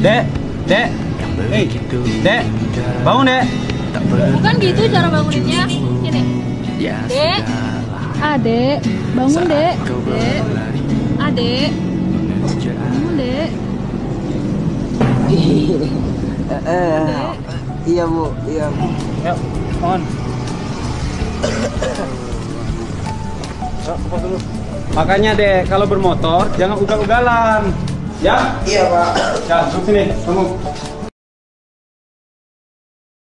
Dek, dek, hei, dek, bangun dek. Bukan gitu cara banguninnya. Ini. ya Dek. sudahlah Adek, bangun dek. kau Dek, bangun dek. Eh, iya bu, iya bu. Yuk, bangun. Yuk, dulu. Makanya deh, kalau bermotor jangan ugal-ugalan. Ya? Iya pak. Ya, duduk sini, kamu.